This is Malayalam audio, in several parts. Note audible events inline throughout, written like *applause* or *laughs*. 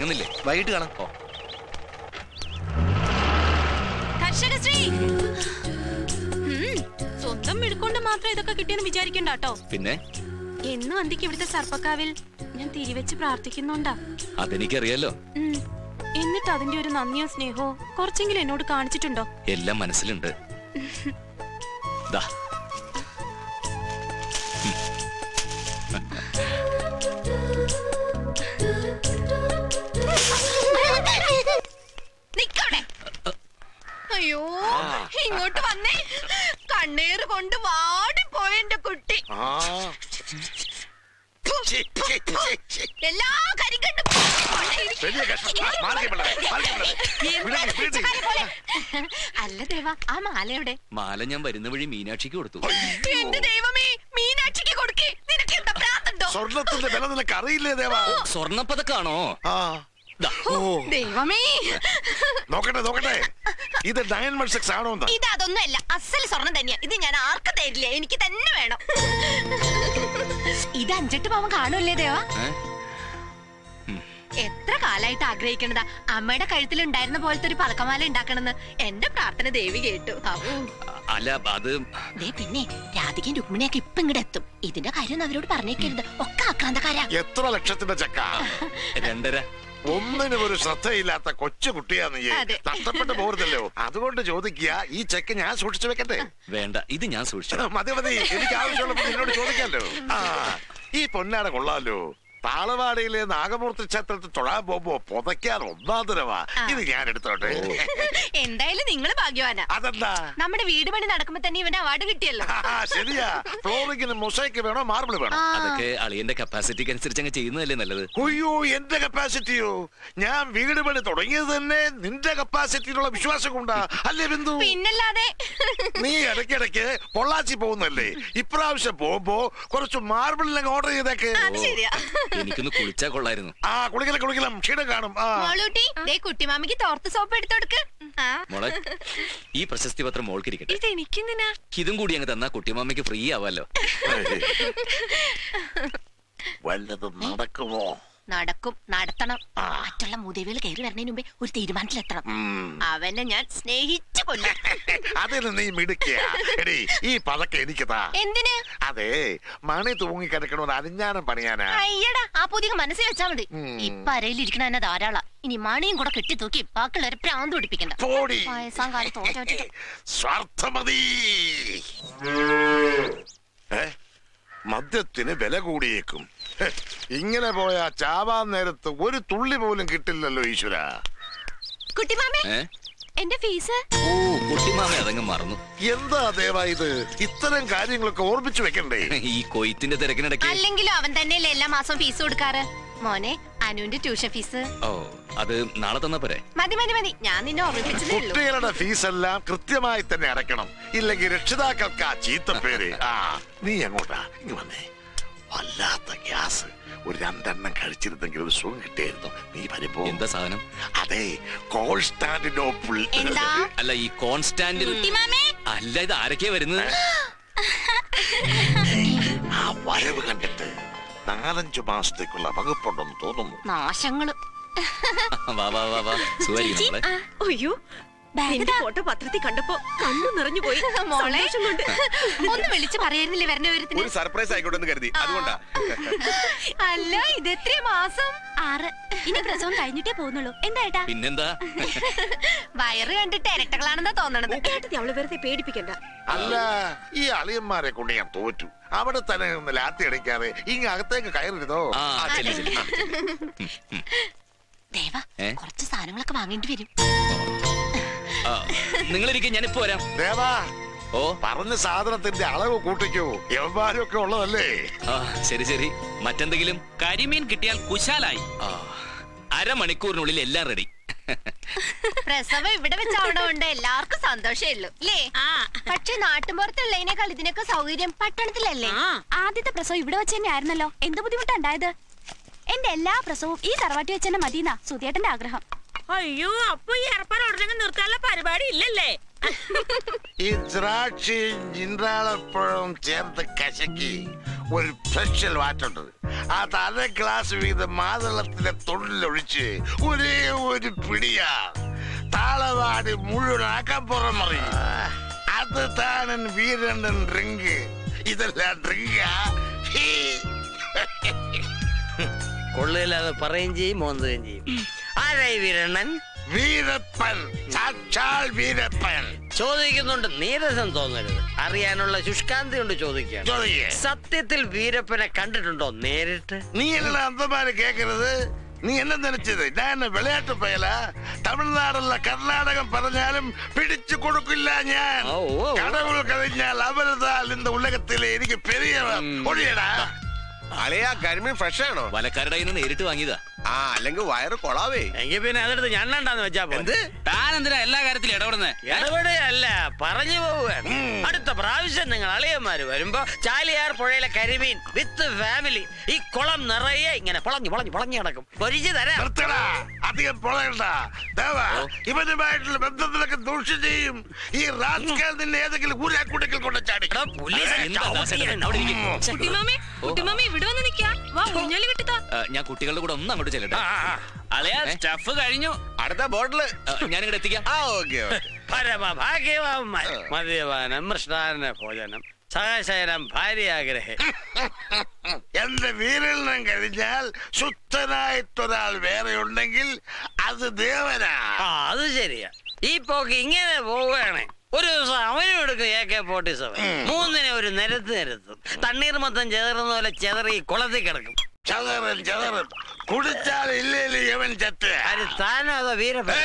ഇറങ്ങുന്നില്ലേ? വൈകിട്ട് കാണാം. സ്വന്തം മിടുക്കൊണ്ട് മാത്രം ഇതൊക്കെ കിട്ടിയെന്ന് വിചാരിക്കണ്ട കേട്ടോ. പിന്നെ? എന്നും അന്തിക്ക് ഇവിടുത്തെ സർപ്പക്കാവിൽ ഞാൻ തിരിവെച്ച് പ്രാർത്ഥിക്കുന്നുണ്ടാ. അതെനിക്കറിയാലോ. എന്നിട്ട് അതിന്റെ ഒരു നന്ദിയോ സ്നേഹോ കുറച്ചെങ്കിലും എന്നോട് കാണിച്ചിട്ടുണ്ടോ? എല്ലാം മനസ്സിലുണ്ട്. ദാ ഇങ്ങോട്ട് വന്നേ. കണ്ണീർ കൊണ്ട് വാടി എന്റെ കുട്ടി. എല്ലാ വിടടി. അല്ല ദേവ ആ മാലയുടെ. മാല ഞാൻ വരുന്ന വഴി മീനാക്ഷിക്ക് കൊടുത്തു. എന്റെ ദൈവമേ മീനാക്ഷിക്ക് കൊടുക്കേ. നിനക്ക് എന്താ ഭ്രാന്തുണ്ടോ സ്വർണത്തിന്റെ വില നിനക്ക് അറിയില്ലേ ദേവ സ്വർണപ്പതക്കാണോ ആ. ദാ, ദൈവമേ. നോക്കട്ടെ നോക്കട്ടെ. ഇത് നയൻ വൺ സിക്സ് ആണോ ഇത് അതൊന്നുമല്ല. അസൽ സ്വർണം തന്നെയാ. ഇത് ഞാൻ ആർക്കും തരില്ല. എനിക്ക് തന്നെ വേണം. ഇത് അഞ്ചെട്ട് പാവം കാണൂല്ലേ ദേവാ? എത്ര കാലായിട്ട് ആഗ്രഹിക്കണതാ. അമ്മയുടെ കഴുത്തിൽ ഉണ്ടായിരുന്ന പോലത്തെ ഒരു പതക്കമാല ഉണ്ടാക്കണമെന്ന് എന്റെ പ്രാർത്ഥന ദേവി കേട്ടു. അല്ല അത് പിന്നെ രാധികയും രുക്മിണിയൊക്കെ ഇപ്പൊ ഇങ്ങോട്ട് എത്തും. ഇതിന്റെ കാര്യം അവരോട് പറഞ്ഞേക്കരുത്. ഒക്കെ ആക്രാന്തക്കാരാ. എത്ര ലക്ഷത്തിന്റെ ചക്ക? *laughs* രണ്ടര. ഒന്നിനും ഒരു ശ്രദ്ധയില്ലാത്ത കൊച്ചു കുട്ടിയാന്ന്. നഷ്ടപ്പെട്ടു പോകരുതല്ലോ അതുകൊണ്ട് ചോദിക്കുക ഈ ചെക്ക് ഞാൻ സൂക്ഷിച്ചു വെക്കട്ടെ? വേണ്ട ഇത് ഞാൻ സൂക്ഷിച്ചു മതി മതി. എനിക്ക് ആവശ്യമുള്ളപ്പോൾ നിന്നോട് ചോദിക്കാമല്ലോ. ആ ഈ പൊന്നാട കൊള്ളാലോ താളവാടിയിലെ നാഗമൂർത്തി ക്ഷേത്രത്തിൽ തൊഴാൻ പോകുമ്പോ പുതയ്ക്കാൻ ഒന്നാം തരവാ. ഇത് ഞാൻ എടുത്തോട്ടെ. എന്തായാലും നിങ്ങൾ ഭാഗ്യവാനാ. അതെന്താ? നമ്മുടെ വീട് പണി നടക്കുമ്പോ തന്നെ ഇവന് അവാർഡ് കിട്ടിയല്ലോ. ശരിയാ. ഫ്ലോറിങ്ങിന് മൊസൈക്ക് വേണോ? മാർബിൾ വേണോ? അതൊക്കെ അളിയന്റെ കപ്പാസിറ്റിക്ക് അനുസരിച്ച് അങ്ങ് ചെയ്യുന്നതല്ലേ നല്ലത്? അയ്യോ എന്റെ കപ്പാസിറ്റിയോ ഞാൻ വീട് പണി തുടങ്ങിയത് തന്നെ നിന്റെ കപ്പാസിറ്റിയിലുള്ള വിശ്വാസം കൊണ്ടാ. അല്ലേ ബിന്ദു? പിന്നല്ലാതെ. നീ ഇടയ്ക്കിടയ്ക്ക് പൊള്ളാച്ചി പോകുന്നല്ലേ ഇപ്രാവശ്യം പോകുമ്പോ കുറച്ച് മാർബിളിലങ്ങ് ഓർഡർ ചെയ്തേക്ക്. ശരിയാ. എനിക്കൊന്ന് കുളിച്ചാ കൊള്ളായിരുന്നു. ആ കുളിക്കല കുളിക്കലം. ക്ഷീണം കാണും. ആ. മോളൂട്ടി ദേ കുട്ടിമാമിക്ക് തോർത്ത് സോപ്പ് എടുത്തു കൊടുക്ക് ആ. മോളെ ഈ പ്രശസ്തി പത്രം മോൾക്കിരിക്കട്ടെ. ഇത് എനിക്കെന്തിനാ? ഇതും കൂടി അങ്ങ് തന്നാ കുട്ടിമാമിക്ക് ഫ്രീ ആവാലോ. വല്ലതും നടക്കുമോ? നടക്കും. നടത്തണം. മറ്റുള്ള മൂദേവികൾ കയറി വരുന്നതിന് മുമ്പേ ഒരു തീരുമാനത്തിലെത്തണം. അവനെ ഞാൻ സ്നേഹിച്ചു കൊണ്ടു അതിന് നീ മിടുക്കിയ. എടി ഈ പതക്ക എനിക്കതാ. എന്തിന്? അതെ മണി തൂങ്ങി കിടക്കണ ഒരു അരിഞ്ഞാനം പണിയാനാ. അയ്യടാ ആ പുതിയ മനസ്സിൽ വെച്ചാ മതി. ഇപ്പൊ അരയിലിരിക്കണ തന്നെ ധാരാള. ഇനി മണിയും കൂടെ കെട്ടി തൂക്കി ബാക്കിയുള്ളവരെ പ്രാന്ത് പിടിപ്പിക്കണ്ട. പോടി. വയസ്സാം കാലത്ത്. സ്വാർത്ഥമതി. മദ്യത്തിന് വില കൂടിയേക്കും. ഇങ്ങനെ പോയാ ചാവാൻ നേരത്ത് ഒരു തുള്ളി പോലും കിട്ടില്ലല്ലോ ഈശ്വര. എന്റെ ഫീസ്? ഓ കുട്ടിമാമ അതങ്ങ് മറന്നു. എന്താ ദേവാ ഇത്? ഇത്തരം കാര്യങ്ങളൊക്കെ ഓർമ്മിച്ചു വെക്കണ്ടേ? ഈ കൊയ്ത്തിന്റെ തിരക്കിനിടയ്ക്ക്. അല്ലെങ്കിലും അവൻ തന്നെയല്ലേ എല്ലാ മാസം ഫീസ് കൊടുക്കാറ്. മോനെ അനുവിന്റെ ട്യൂഷൻ ഫീസ്. ഓ അത് നാളെ തന്നാ പോരെ? മതി മതി മതി. ഞാൻ നിന്നെ ഓർമ്മിപ്പിച്ചതേ ഉള്ളൂ. കുട്ടികളുടെ ഫീസ് എല്ലാം കൃത്യമായി തന്നെ അടയ്ക്കണം. ഇല്ലെങ്കിൽ രക്ഷിതാക്കൾക്ക് ആ ചീത്ത പേര്. ആ നീ എങ്ങോട്ടാ? ഇങ്ങ് വന്നേ. വല്ലാത്ത ഗ്യാസ്. ഒരു രണ്ടെണ്ണം കഴിച്ചിരുന്നെങ്കിൽ ഒരു സുഖം കിട്ടിയായിരുന്നു. നീ വരുമ്പോ എന്താ സാധനം? അതെ കോൺസ്റ്റാന്റിനോപ്പിൾ. അല്ല ഈ കോൺസ്റ്റാന്റിൽ അല്ല ഇത് ആരൊക്കെയാ വരുന്നത്? ആ വരവ് കണ്ടിട്ട് നാലഞ്ചു മാസത്തേക്കുള്ള വകുപ്പുണ്ടെന്ന് തോന്നുന്നു. നാശങ്ങൾ. വാ വാ വാ വാ. സുഖായിരിക്കും അയ്യോ. ഫോട്ടോ പത്രത്തിൽ കണ്ടപ്പോ കണ്ണു നിറഞ്ഞു പോയി. *laughs* മോളെ *laughs* ഒന്ന് വിളിച്ചു പറയായിരുന്നില്ലേ വരണ വിവരത്തിന്? ഒരു സർപ്രൈസ് ആയിക്കോട്ടെ കരുതി. അതുകൊണ്ടാ. *laughs* അല്ല എത്ര മാസം? ആറ്. ഇനി പ്രസവം കഴിഞ്ഞിട്ടേ പോകുന്നുള്ളൂ. എന്താ പിന്നെന്താ? വയറ് കണ്ടിട്ട് ഇരട്ടകളാണെന്നാ തോന്നണത്. കേട്ടത് അവൾ വെറുതെ പേടിപ്പിക്കണ്ട. അല്ല ഈ അളിയന്മാരെ കൊണ്ട് ഞാൻ തോറ്റു. അവിടെ തന്നെ നിന്ന് ലാത്തി അടിക്കാതെ ഇങ്ങ് അകത്തേക്ക് കയറരുതോ? ദേവ കുറച്ച് സാധനങ്ങളൊക്കെ വാങ്ങേണ്ടി വരും. നിങ്ങളിരിക്കും ഞാനിപ്പോ വരാം. ദേവാ ഓ. പറഞ്ഞ സാധനത്തിന്റെ അളവ് കൂട്ടിക്കൂ. യവന്മാരും ഒക്കെ ഉള്ളതല്ലേ? ആ ശരി ശരി. മറ്റെന്തെങ്കിലും? കരിമീൻ കിട്ടിയാൽ കുശാലായി. ആ. അരമണിക്കൂറിനുള്ളിൽ എല്ലാം റെഡി. പ്രസവം ഇവിടെ വെച്ചാവണോണ്ട് എല്ലാവർക്കും സന്തോഷമേ ഉള്ളൂ അല്ലേ പക്ഷെ നാട്ടുമ്പുറത്തുള്ളതിനേക്കാൾ ഇതിനൊക്കെ സൗകര്യം പട്ടണത്തിലല്ലേ? ആദ്യത്തെ പ്രസവം ഇവിടെ വെച്ച് തന്നെ ആയിരുന്നല്ലോ. എന്ത് ബുദ്ധിമുട്ടാ ഉണ്ടായത്? എന്റെ എല്ലാ പ്രസവവും ഈ തറവാട്ടി വെച്ച് തന്നെ മതിയെന്നാ സുധിയേട്ടന്റെ ആഗ്രഹം. അയ്യോ അപ്പൊ ഈ ഏർപ്പാട് ഉടനെ നിർത്താനുള്ള പരിപാടി ഇല്ലല്ലേ? ഈ ദ്രാക്ഷയും ജിൻറാളപ്പഴവും ചേർത്ത് കശക്കി ഒരു സ്പെഷ്യൽ വാറ്റുണ്ട് അത് അര ഗ്ലാസ് വീതം മാതളത്തിന്റെ തൊഴിലൊഴിച്ച് ഒരേ ഒരു പിടിയാ. താളവാടി മുഴുവൻ ആക്കാൻ മറി അത് താനൻ വീരണ്ടൻ ഡ്രിങ്ക് ഇതെല്ലാം ഡ്രിങ്കാ കൊള്ളയില്ലാതെ പറയുകയും ചെയ്യും മോന്തുകയും ചെയ്യും. ആരായി വീരണ്ണൻ? വീരപ്പൻ. സാക്ഷാൽ വീരപ്പൻ. ചോദിക്കുന്നുണ്ട് നീരസം തോന്നരുത്. അറിയാനുള്ള ശുഷ്കാന്തി കൊണ്ട് ചോദിക്കാം. സത്യത്തിൽ വീരപ്പനെ കണ്ടിട്ടുണ്ടോ നേരിട്ട്? നീ എല്ലാ അന്തമാര് കേക്കരുത്. നീ എന്നെ നനച്ചത്. ഞാൻ വിളയാട്ട് പയല തമിഴ്നാടല്ല കർണാടകം പറഞ്ഞാലും പിടിച്ചു കൊടുക്കില്ല ഞാൻ. കടവുകൾ കഴിഞ്ഞാൽ അവരുതാൽ ഇന്ന് ഉള്ളകത്തിലെ എനിക്ക് പെരിയ ഒഴിയടാ. അളയാ കരിമീൻ ഫ്രഷ് ആണോ? വലക്കാരുടെ നേരിട്ട് വാങ്ങിയതാ. ആ അല്ലെങ്കിൽ വയറ് കൊളാവേ. എങ്കിൽ പിന്നെ അതെടുത്ത് ഞണ്ണണ്ടാന്ന് വെച്ചാ പോലെ താൻ എന്തിനാ എല്ലാ കാര്യത്തിലും ഇടപെടുന്നേ? ഇടപെടുകയല്ല പറഞ്ഞു പോവുകയാണ് അടുത്ത പ്രാവശ്യം നിങ്ങൾ അളിയന്മാര് വരുമ്പോ ചാലിയാർ പുഴയിലെ കരിമീൻ വിത്ത് ഫാമിലി ഈ കുളം നിറയെ ഇങ്ങനെ പൊളഞ്ഞു പൊളഞ്ഞു പൊളഞ്ഞു കിടക്കും. പൊരിച്ചു തരാം. നിർത്തടാ. അധികം പൊളയണ്ട. ദേവ ഇവനുമായിട്ടുള്ള ബന്ധത്തിലൊക്കെ ദൂഷ്യം ചെയ്യും. ഈ റാസ്കൽ നിന്നെ ഏതെങ്കിലും ഊരാക്കൂട്ടത്തിൽ കൊണ്ട് ചാടി. എടാ, പുലിയെ എന്താ ദാസേട്ടൻ? അവിടെ ഇരിക്ക്. കുട്ടിമാമി കുട്ടിമാമി ഇവിടെ വന്ന് നിക്കാ വാ ഊഞ്ഞാലി കിട്ടുതാ ആ, ഞാൻ കുട്ടികളുടെ കൂടെ ഒന്നും അങ്ങോട്ട് ചെല്ലട്ടെ. അളയാ സ്റ്റഫ് കഴിഞ്ഞു. അടുത്ത ബോട്ടിൽ ഞാൻ ഇങ്ങോട്ട് എത്തിക്കാം. ആ ഓക്കെ പരമ ഭാഗ്യവാന്മാർ മദ്യപാനം മൃഷ്ടാന ഭോജനം സഹശയനം ഭാര്യാഗ്രഹം. എന്റെ വീരലിനം കഴിഞ്ഞാൽ ശുദ്ധനായിട്ടൊരാൾ വേറെ ഉണ്ടെങ്കിൽ അത് ദേവനാ. ആ അത് ശരിയാ. ഈ പോക്ക് ഇങ്ങനെ പോവുകയാണ് ഒരു ദിവസം അവനും എടുക്കും എ കെ ഫോർട്ടി സെവൻ. മൂന്നിനെ ഒരു നിരത്ത് നിരത്തും. തണ്ണീർ മൊത്തം ചെതറുന്ന പോലെ ചെതറി കുളത്തിൽ കിടക്കും. ചതറൻ ചതറൻ കുടിച്ചാൽ ഇല്ലേ യവൻ ചത്ത്. അത് താനോ അതോ വീരപ്പൻ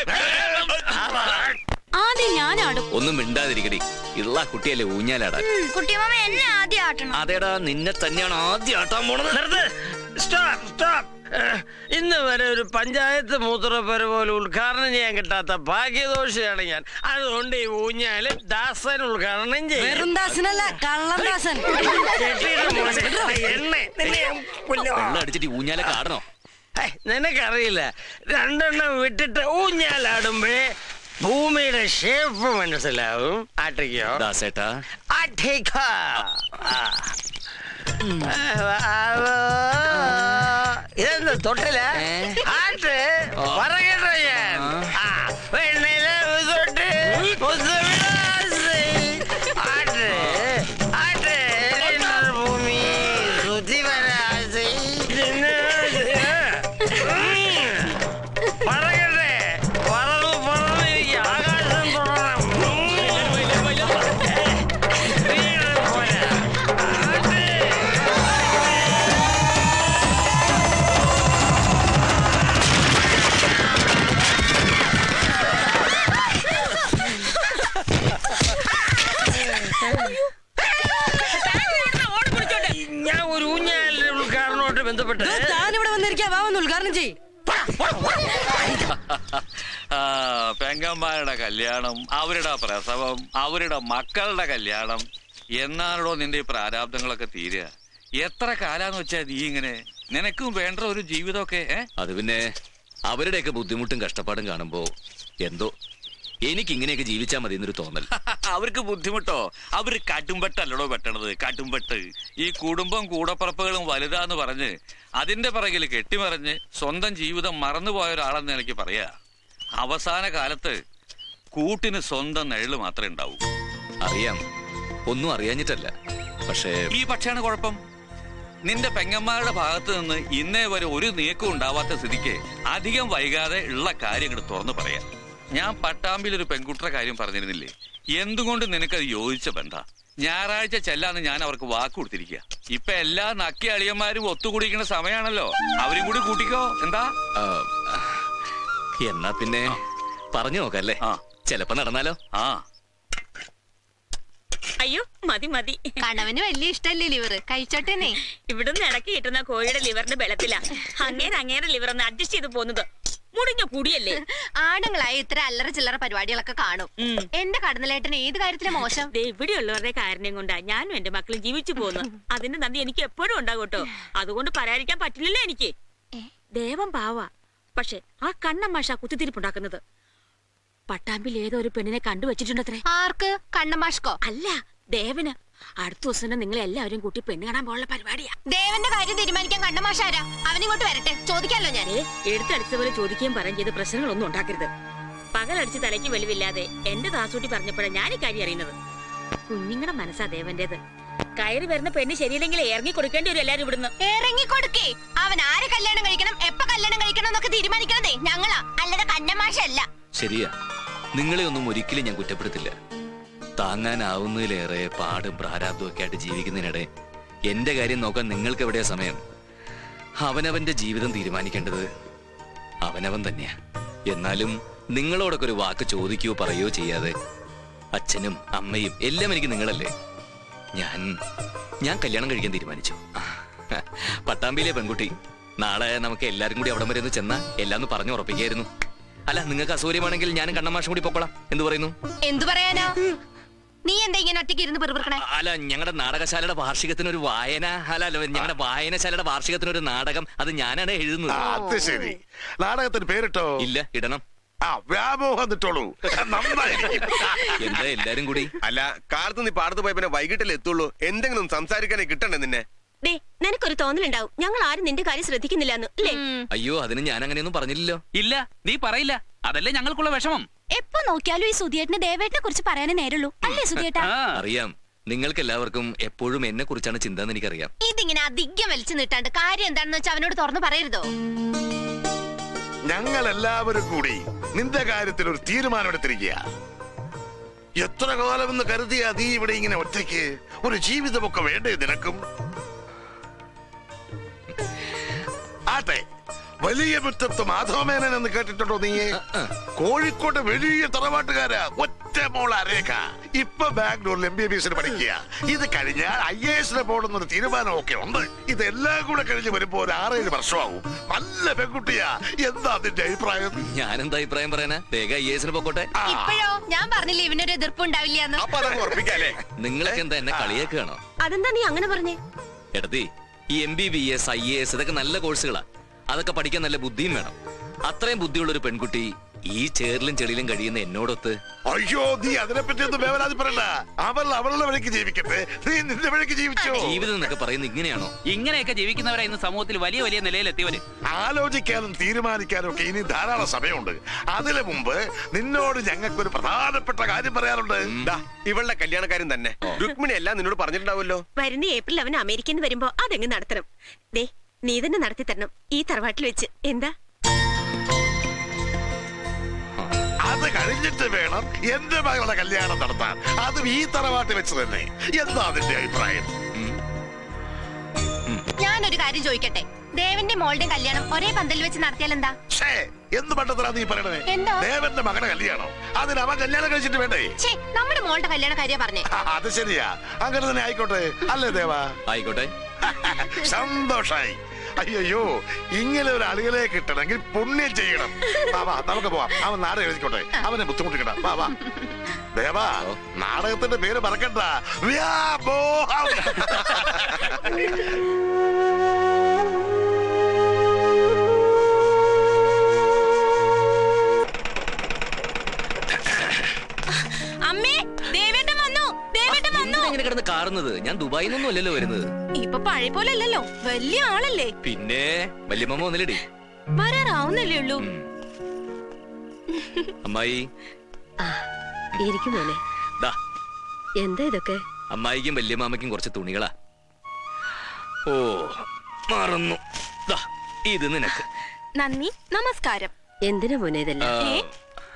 ആദ്യം ഞാനാടും ഒന്നും മിണ്ടാതിരിക്കടി. ഇള്ള കുട്ടിയല്ലേ ഊഞ്ഞാലാടാൻ. കുട്ടിമാമ എന്നെ ആദ്യം ആട്ടണം. അതേടാ നിന്നെ തന്നെയാണ് ആദ്യം ആട്ടാൻ പോണത്. നിർത്ത്. Stop stop. ഇന്ന് വരെ ഒരു പഞ്ചായത്ത് മൂത്രപ്പര പോലെ ഉദ്ഘാടനം ചെയ്യാൻ കിട്ടാത്ത ഭാഗ്യദോഷിയാണ് ഞാൻ. അതുകൊണ്ട് ഈ ഊഞ്ഞാൽ ദാസൻ ഉദ്ഘാടനം ചെയ്യും. ദാസനല്ല കള്ളദാസൻ അടിച്ചിട്ട് കാണണോ നിനക്കറിയില്ല. രണ്ടെണ്ണം വിട്ടിട്ട് ഊഞ്ഞാലാടുമ്പോഴേ ഭൂമിയുടെ ഷേപ്പ് മനസ്സിലാവും. ആട്ടിക്കോ. ദാസേട്ടാ. ആട്ടിക്കോ. ആ. தொட்டில ஆண்டு வர പെങ്ങന്മാരുടെ കല്യാണം അവരുടെ പ്രസവം അവരുടെ മക്കളുടെ കല്യാണം. എന്നാണോ നിന്റെ ഈ പ്രാരാബ്ദങ്ങളൊക്കെ തീരുക? എത്ര കാലാന്ന് വെച്ചാ നീ ഇങ്ങനെ നിനക്കും വേണ്ട ഒരു ജീവിതമൊക്കെ അത് പിന്നെ അവരുടെയൊക്കെ ബുദ്ധിമുട്ടും കഷ്ടപ്പാടും കാണുമ്പോ എന്തോ എനിക്ക് ഇങ്ങനെയൊക്കെ ജീവിച്ചാൽ മതി എന്നൊരു തോന്നൽ. *laughs* അവർക്ക് ബുദ്ധിമുട്ടോ? അവർ കടുംപെട്ടല്ലടോ പെട്ടണത് കടുംപെട്ട് ഈ കുടുംബം കൂടപ്പറപ്പുകളും വലുതാന്ന് പറഞ്ഞ് അതിന്റെ പിറകിൽ കെട്ടിമറിഞ്ഞ് സ്വന്തം ജീവിതം മറന്നുപോയ ഒരാളെന്ന് എനിക്ക് പറയാ. അവസാന കാലത്ത് കൂട്ടിന് സ്വന്തം നിഴൽ മാത്രമേ ഉണ്ടാവൂ. അറിയാം. ഒന്നും അറിയാഞ്ഞിട്ടല്ല. പക്ഷേ ഈ പക്ഷാണ് കുഴപ്പം. നിന്റെ പെങ്ങന്മാരുടെ ഭാഗത്ത് നിന്ന് ഇന്നേ വരെ ഒരു നീക്കം ഉണ്ടാവാത്ത സ്ഥിതിക്ക് അധികം വൈകാതെ ഉള്ള കാര്യങ്ങൾ തുറന്നു പറയാം. ഞാൻ പട്ടാമ്പിൽ ഒരു പെൺകുട്ടിയുടെ കാര്യം പറഞ്ഞിരുന്നില്ലേ? എന്തുകൊണ്ട് നിനക്കത് യോജിച്ച ബന്ധ? ഞായറാഴ്ച ചെല്ലാന്ന് ഞാൻ അവർക്ക് വാക്ക് കൊടുത്തിരിക്കുക ഇപ്പൊ എല്ലാ നക്കി അളിയന്മാരും ഒത്തുകൂടിക്കുന്ന സമയമാണല്ലോ അവരും കൂടി കൂട്ടിക്കോ. എന്താ? എന്നാ പിന്നെ പറഞ്ഞു നോക്കല്ലേ. ചെലപ്പോ നടന്നാലോ? ആ. അയ്യോ മതി മതി. കണവന് വലിയ ഇഷ്ടല്ലേ ലിവർ? കഴിച്ചോട്ടേനെ. ഇവിടുന്ന് ഇടയ്ക്ക് കിട്ടുന്ന കോഴിയുടെ ലിവറിന്റെ ബലത്തിലാ. അങ്ങേരെ അങ്ങേരെ ലിവർ ഒന്ന് അഡ്ജസ്റ്റ് ചെയ്ത് പോകുന്നത്. മുടിഞ്ഞ കുടിയല്ലേ? ആണുങ്ങളായി ഇത്ര അല്ലറ ചില്ലറ പരിപാടികളൊക്കെ കാണും. എന്റെ കടന്നലേട്ടൻ ഏത് കാര്യത്തിലെ മോശം? ഇവിടെയുള്ളവരുടെ കാരണം കൊണ്ടാ ഞാനും എന്റെ മക്കളും ജീവിച്ചു പോകുന്നു അതിന്റെ നന്ദി എനിക്ക് എപ്പോഴും ഉണ്ടാകും കേട്ടോ. അതുകൊണ്ട് പറയാതിരിക്കാൻ പറ്റില്ലല്ലോ എനിക്ക്. ദേവം പാവ. പക്ഷെ ആ കണ്ണമ്മാഷ കുത്തിത്തിരിപ്പുണ്ടാക്കുന്നത്. പട്ടാമ്പിൽ ഏതോ ഒരു പെണ്ണിനെ കണ്ടുവച്ചിട്ടുണ്ടത്രേ ആർക്ക്? കണ്ണമാഷ്കോ അല്ല ദേവന്. അടുത്ത ദിവസം തന്നെ നിങ്ങൾ എല്ലാവരും കൂട്ടി പെണ്ണ് കാണാൻ പോലുള്ള പരിപാടിയാ. ദേവന്റെ കാര്യം തീരുമാനിക്കാൻ കണ്ണമാഷാരാ അവനിങ്ങോട്ട് വരട്ടെ. ചോദിക്കാലോ ഞാൻ. എടുത്തടിച്ച പോലെ ചോദിക്കുകയും പറയും ചെയ്ത് പ്രശ്നങ്ങളൊന്നും ഉണ്ടാക്കരുത്. പകലടിച്ച് തലയ്ക്ക് വെളിവില്ലാതെ എന്റെ ദാസൂട്ടി പറഞ്ഞപ്പോഴാണ് ഞാൻ ഈ കാര്യം അറിയുന്നത്. കുഞ്ഞുങ്ങളുടെ മനസ്സാ ദേവന്റേത്. കയറി വരുന്ന പെണ്ണ് ശരിയില്ലെങ്കിൽ ഇറങ്ങി കൊടുക്കേണ്ടി വരും എല്ലാരും ഇവിടുന്ന്. ഇറങ്ങി കൊടുക്കേ. അവൻ ആരെ കല്യാണം കഴിക്കണം എപ്പ കല്യാണം കഴിക്കണം എന്നൊക്കെ തീരുമാനിക്കണതേ ഞങ്ങളാ. അല്ലാതെ കന്നമാഷല്ല ശരിയാ. നിങ്ങളെ ഒന്നും ഒരിക്കലും ഞാൻ കുറ്റപ്പെടുത്തില്ല. താങ്ങാനാവുന്നതിലേറെ പാടും പ്രാരാബ്ദവും ഒക്കെ ആയിട്ട് ജീവിക്കുന്നതിനിടെ എന്റെ കാര്യം നോക്കാൻ നിങ്ങൾക്ക് എവിടെയാ സമയം? അവനവന്റെ ജീവിതം തീരുമാനിക്കേണ്ടത് അവനവൻ തന്നെയാ. എന്നാലും നിങ്ങളോടൊക്കെ ഒരു വാക്ക് ചോദിക്കുകയോ പറയുകയോ ചെയ്യാതെ അച്ഛനും അമ്മയും എല്ലാം എനിക്ക് നിങ്ങളല്ലേ? ഞാൻ ഞാൻ കല്യാണം കഴിക്കാൻ തീരുമാനിച്ചു. പട്ടാമ്പിയിലെ പെൺകുട്ടി നാളെ നമുക്ക് എല്ലാരും കൂടി അവിടം വരെ ഒന്ന് ചെന്ന എല്ലാം ഒന്ന് പറഞ്ഞു ഉറപ്പിക്കായിരുന്നു. അല്ല നിങ്ങൾക്ക് അസൗകര്യമാണെങ്കിൽ ഞാനും കണ്ണമാഷം കൂടി പൊക്കോളാം. എന്ത് പറയുന്നു? എന്തു പറയാനാ? നീ എന്താ ഇങ്ങനെ ഒറ്റയ്ക്ക് ഇരുന്ന് പെറുപിറുക്കണേ? അല്ല ഞങ്ങളുടെ നാടകശാലയുടെ വാർഷികത്തിന് ഒരു വായന അല്ല അല്ല ഞങ്ങളുടെ വായനശാലയുടെ വാർഷികത്തിന് ഒരു നാടകം അത് ഞാനാണ് എഴുതുന്നത്. അത് ശരി. നാടകത്തിന് പേരിട്ടോ? ഇല്ല ഇടണം. ആ വ്യാമോഹം നിട്ടോളൂ നന്നായിരിക്കും. എന്താ എല്ലാരും കൂടി? അല്ല കാലത്ത് നീ പാടത്ത് പോയ പിന്നെ വൈകിട്ടല്ലേ എത്തുള്ളൂ. എന്തെങ്കിലും സംസാരിക്കാനേ കിട്ടണ്ടേ നിന്നെ? ദേ നിനക്കൊരു തോന്നലുണ്ടാവും. ഞങ്ങൾ ആരും നിന്റെ കാര്യം ശ്രദ്ധിക്കുന്നില്ലെന്ന് അല്ലേ? അയ്യോ അതിന് ഞാൻ അങ്ങനെയൊന്നും പറഞ്ഞില്ലല്ലോ. ഇല്ല നീ പറയില്ല. അതല്ലേ ഞങ്ങൾക്കുള്ള വിഷമം. എപ്പോ നോക്കിയാലും ഈ സുധിയേട്ടന് ദേവേട്ടനെ കുറിച്ച് പറയാനേ നേരുള്ളൂ. അല്ലേ സുധിയേട്ടാ ആ. അറിയാം. നിങ്ങൾക്ക് എല്ലാവർക്കും എപ്പോഴും എന്നെ കുറിച്ചാണ് ചിന്ത എന്ന് എനിക്കറിയാം. ഇതിങ്ങനെ അധികം വലിച്ചു നീട്ടാണ്ട് കാര്യം എന്താണെന്ന് വെച്ചാൽ അവനോട് തുറന്നു പറയരുതോ? ഞങ്ങൾ എല്ലാവരും കൂടി നിന്റെ കാര്യത്തിൽ ഒരു തീരുമാനം എടുത്തിരിക്കുക എത്ര കാലമെന്ന് കരുതിയാ നീ ഇവിടെ ഇങ്ങനെ ഒറ്റയ്ക്ക് ഒരു ജീവിതമൊക്കെ വേണ്ടേ നിനക്കും? വലിയ മുറ്റത്ത് മാധവമേനൻ എന്ന് കേട്ടിട്ടുണ്ടോ നീ കോഴിക്കോട് വലിയ തറവാട്ടുകാരാ. ഒറ്റ മോൾ അരേഖ. ഇപ്പൊ ബാംഗ്ലൂരിൽ എം ബി ബി എസിന് പഠിക്കുക. ഇത് കഴിഞ്ഞാൽ ഐ എ എസിന് പോകണമെന്ന ഒരു തീരുമാനമൊക്കെ ഉണ്ട്. ഇതെല്ലാം കൂടെ കഴിഞ്ഞ് വരുമ്പോ ഒരു ആറേഴ് വർഷമാവും. നല്ല പെൺകുട്ടിയാ. എന്താ അതിന്റെ അഭിപ്രായം? ഞാനെന്താ അഭിപ്രായം പറയാനാ വേഗം ഐ എസിന് പോക്കോട്ടെ. ഇപ്പോഴോ? ഞാൻ പറഞ്ഞില്ലേ ഇവനൊരു എതിർപ്പ് ഉണ്ടാവില്ല നിങ്ങൾക്ക് എന്താ എന്നെ കളിയാക്കുകയാണോ? അതെന്താ നീ അങ്ങനെ പറഞ്ഞേ? എടതി ഈ M B B S I A S ഇതൊക്കെ നല്ല കോഴ്സുകളാ. അതൊക്കെ പഠിക്കാൻ നല്ല ബുദ്ധിയും വേണം. അത്രയും ബുദ്ധിയുള്ള ഒരു പെൺകുട്ടി ഈ ചേറിലും ചെളിയിലും കഴിയുന്ന എന്നോടൊത്ത്? അയ്യോ നീ അതിനെ പറ്റി വേവലാതി പറയണ്ട. അവൾ അവളുടെ വഴിക്ക് ജീവിക്കട്ടെ. നീ നിന്റെ വഴിക്ക് ജീവിച്ചോ? ജീവിതം എന്നൊക്കെ പറയുന്നത് ഇങ്ങനെയാണോ? ഇങ്ങനെയൊക്കെ ജീവിക്കുന്നവരാ ഇന്ന് സമൂഹത്തിൽ വലിയ വലിയ നിലയിലെത്തിയവര്. ആലോചിക്കാനും തീരുമാനിക്കാനും ഒക്കെ ഇനി ധാരാളം സമയമുണ്ട്. അതിനു മുമ്പ് നിന്നോട് ഞങ്ങൾക്ക് ഒരു പ്രധാനപ്പെട്ട കാര്യം പറയാറുണ്ട് ദാ, ഇവളുടെ കല്യാണക്കാരൻ തന്നെ. രുക്മിണി എല്ലാം നിന്നോട് പറഞ്ഞിട്ടുണ്ടാവുമല്ലോ. വരുന്ന ഏപ്രിൽ അവൻ അമേരിക്കയിൽ നിന്ന് വരുമ്പോ അതെങ്ങ് നടത്തണം. ദേ നീ തന്നെ നടത്തി തരണം. ഈ തറവാട്ടിൽ വെച്ച്. എന്താ? അത് കഴിഞ്ഞിട്ട് വേണം എന്റെ മകളുടെ കല്യാണം നടത്താൻ. അതും ഈ തറവാട്ടിൽ വെച്ച് തന്നെ. എന്താ അതിന്റെ അഭിപ്രായം? ഞാനൊരു കാര്യം ചോദിക്കട്ടെ. ദേവന്റെ മോളുടെ കല്യാണം ഒരേ പന്തലിൽ വെച്ച് നടത്തിയാൽ എന്താ? എന്ത് പണ്ടത്തരാ നീ പറയണേ എന്താ? ദേവന്റെ മകളുടെ കല്യാണം. അതിന് അവൻ കല്യാണം കഴിച്ചിട്ട് വേണ്ടേ? ഛേ നമ്മുടെ മോളുടെ കല്യാണ കാര്യ പറഞ്ഞേ. അത് ശരിയാ. അങ്ങനെ തന്നെ ആയിക്കോട്ടെ. അല്ലേ ദേവാ? ആയിക്കോട്ടെ. *laughs* സന്തോഷായി. അയ്യോ ഇങ്ങനെ ഒരു അളികളെ കിട്ടണമെങ്കിൽ പുണ്യം ചെയ്യണം. വാ നമുക്ക് പോവാം. അവൻ നാടകം എഴുതിക്കോട്ടെ. അവനെ ബുദ്ധിമുട്ടിക്കണ്ട. ബാബാ ദേവാ നാടകത്തിന്റെ പേര് മറക്കണ്ട. വ്യാമോഹം. *laughs* കാറുന്നത് ഞാൻ ദുബായിൽ നിന്നും അല്ലല്ലോ വരുന്നത്. ഇപ്പൊ പഴയ പോലെ അല്ലല്ലോ. വലിയ ആളല്ലേ. പിന്നെ വല്യമ്മ വന്നില്ലടി. വരാറാവുന്നല്ലേ ഉള്ളൂ. അമ്മായി. ഇരിക്കും മോനെ. എന്താ ഇതൊക്കെ? അമ്മായിക്കും വല്യമാമയ്ക്കും കുറച്ച് തുണികളാ. ഓ മറന്നു. ദാ ഇത് നിനക്ക്. നന്ദി നമസ്കാരം. എന്തിനാ മോനെ ഇതെല്ലാം?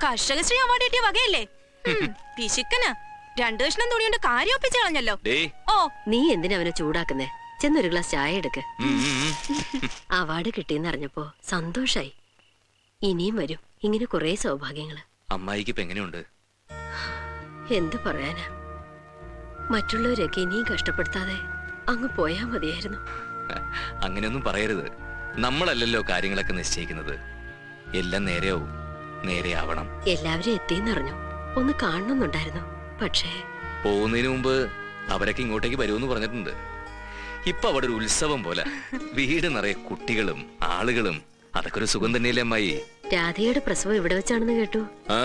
കർഷകശ്രീ അവാർഡ് കിട്ടിയ വകയല്ലേ? *laughs* പിശുക്കനാ രണ്ടു കഷ്ണം തുണി കൊണ്ട് കാര്യം ഒപ്പിച്ച് കളഞ്ഞല്ലോ. ഓ. നീ എന്തിനാ അവനെ ചൂടാക്കുന്നേ? ചെന്നൊരു ഗ്ലാസ് ചായ എടുക്ക്. അവാർഡ് കിട്ടിയെന്ന് അറിഞ്ഞപ്പോ സന്തോഷായി. ഇനിയും വരും. ഇങ്ങനെ കുറെ സൗഭാഗ്യങ്ങൾ. അമ്മായിക്ക് എങ്ങനെയുണ്ട്? എന്തു പറയാനാ? മറ്റുള്ളവരൊക്കെ ഇനിയും കഷ്ടപ്പെടുത്താതെ അങ്ങ് പോയാ മതിയായിരുന്നു. അങ്ങനെയൊന്നും പറയരുത്. നമ്മളല്ലല്ലോ കാര്യങ്ങളൊക്കെ നിശ്ചയിക്കുന്നത്. എല്ലാം നേരെയാവും. നേരെയാവണം. എല്ലാവരും എത്തിയെന്നറിഞ്ഞു. ഒന്ന് കാണണമെന്നുണ്ടായിരുന്നു. പക്ഷേ പോകുന്നതിന് മുമ്പ് അവരൊക്കെ ഇങ്ങോട്ടേക്ക് വരുമെന്ന് പറഞ്ഞിട്ടുണ്ട്. ഇപ്പൊ അവിടെ ഒരു ഉത്സവം പോലെ. വീട് നിറയെ കുട്ടികളും ആളുകളും. അതൊക്കെ ഒരു സുഖം തന്നെയല്ലേ അമ്മായി? രാധയുടെ പ്രസവം ഇവിടെ വെച്ചാണെന്ന് കേട്ടു. ആ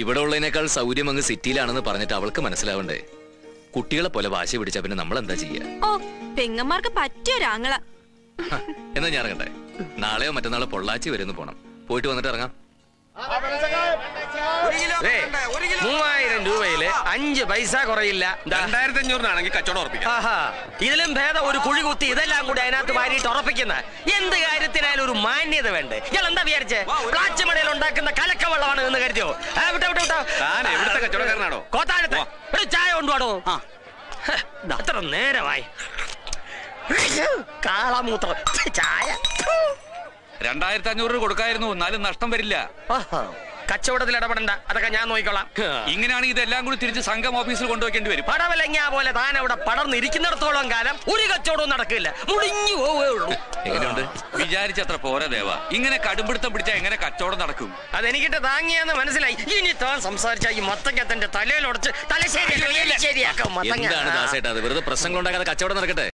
ഇവിടെ ഉള്ളതിനേക്കാൾ സൗകര്യം അങ്ങ് സിറ്റിയിലാണെന്ന് പറഞ്ഞിട്ട് അവൾക്ക് മനസ്സിലാവണ്ടേ. കുട്ടികളെ പോലെ വാശി പിടിച്ച പിന്നെ നമ്മൾ എന്താ ചെയ്യാ? ഓ പെങ്ങന്മാർക്ക് പറ്റിയൊരാങ്ങള എന്നാ ഞാൻ ഇറങ്ങട്ടെ. നാളെയോ മറ്റന്നാളോ പൊള്ളാച്ചി വരുന്നു പോണം. പോയിട്ട് വന്നിട്ട് ഇറങ്ങാം. മൂവായിരം രൂപയിൽ അഞ്ച് പൈസ കുറയില്ല. രണ്ടായിരത്തി അഞ്ഞൂറിനാണെങ്കിൽ കച്ചവടം ഉറപ്പിക്കാം. ഇതിലും ഭേദം ഒരു കുഴി കുത്തി ഇതെല്ലാം കൂടി അതിനകത്ത് വാരിയിട്ട് ഉറപ്പിക്കുന്ന എന്ത് കാര്യത്തിനായാലും ഒരു മാന്യത വേണ്ടേ? ഇയാൾ എന്താ വിചാരിച്ചേ പ്ലാച്ചുമടയിൽ ഉണ്ടാക്കുന്ന കലക്കവെള്ളമാണ് എന്ന് കരുതിയോ? കച്ചവടക്കാരനാണോ? കോത്താഴത്ത്. ഒരു ചായ കൊണ്ടുപോടോ അത്ര നേരമായി. കാളാമൂത്രം. ചായ. രണ്ടായിരത്തി അഞ്ഞൂറ് രൂപ കൊടുക്കായിരുന്നു. എന്നാലും നഷ്ടം വരില്ല. കച്ചവടത്തിൽ ഇടപെടണ്ട. അതൊക്കെ ഞാൻ നോക്കിക്കോളാം. ഇങ്ങനെയാണ് ഇതെല്ലാം കൂടി തിരിച്ച് സംഘം ഓഫീസിൽ കൊണ്ടുവയ്ക്കേണ്ടി വരും. പടവലങ്ങ പോലെ താൻ അവിടെ പടർന്നിരിക്കുന്നിടത്തോളം കാലം ഒരു കച്ചവടവും നടക്കില്ല. മുടിഞ്ഞു പോവേ ഉള്ളൂ. എങ്ങനെയുണ്ട്? വിചാരിച്ചത്ര പോരാ ദേവ. ഇങ്ങനെ കടുംപിടുത്തം പിടിച്ചാൽ എങ്ങനെ കച്ചവടം നടക്കും? അതെനിക്കിട്ട് താങ്ങിയെന്ന് മനസ്സിലായി. ഇനി താൻ സംസാരിച്ച ഈ മത്തങ്ങ തലയിൽ ഉടച്ച് തലശ്ശേരി ശരിയാക്കാം മത്തങ്ങ. വെറുതെ പ്രശ്നങ്ങളണ്ടാക്കാതെ കച്ചവടം നടക്കട്ടെ?